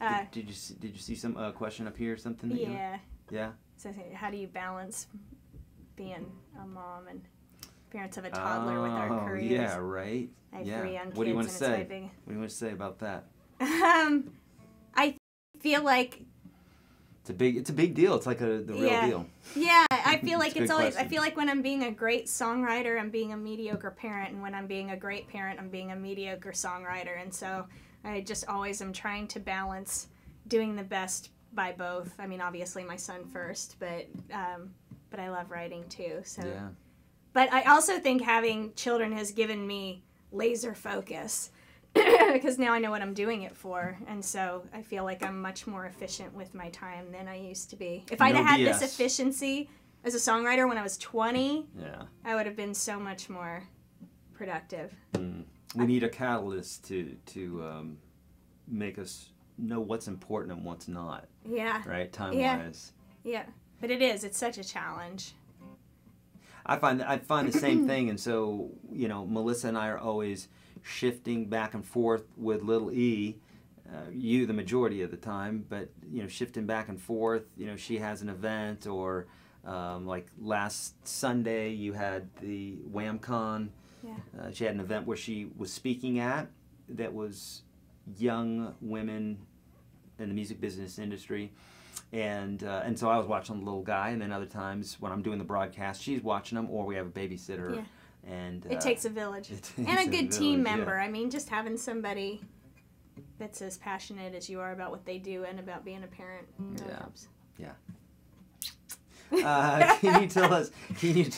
Uh, did, did you see, did you see some uh, question up here or something? That You, yeah. yeah. So how do you balance being a mom and parents of a toddler with our Oh, careers? Yeah. Right. I have yeah. three young what do you want to say? What do you want to say about that? Um, I feel like It's a big. It's a big deal. It's like a the real Yeah. deal. yeah, I feel like It's a it's good always. I feel like when I'm being a great songwriter, I'm being a mediocre parent, and when I'm being a great parent, I'm being a mediocre songwriter, and so I just always am trying to balance doing the best by both. I mean, obviously my son first, but um, but I love writing too. So Yeah. But I also think having children has given me laser focus because now I know what I'm doing it for. And so I feel like I'm much more efficient with my time than I used to be. If I'd No had BS. this efficiency as a songwriter when I was 20, Yeah. I would have been so much more productive. Mm. We need a catalyst to to um, make us know what's important and what's not. Yeah. Right. Time Yeah. wise. Yeah. But it is. It's such a challenge. I find I find the same thing, and so you know, Melissa and I are always shifting back and forth with little E. Uh, you the majority of the time, but you know, shifting back and forth. You know, she has an event, or um, like last Sunday, you had the WhamCon. Yeah. Uh, she had an event where she was speaking at that was young women in the music business industry. And uh, and so I was watching the little guy, and then other times when I'm doing the broadcast, she's watching them, or we have a babysitter. Yeah. And It uh, takes a village. it and takes a a good team village, yeah. member. I mean, just having somebody that's as passionate as you are about what they do and about being a parent really Yeah. helps. Uh, can you tell us? Can you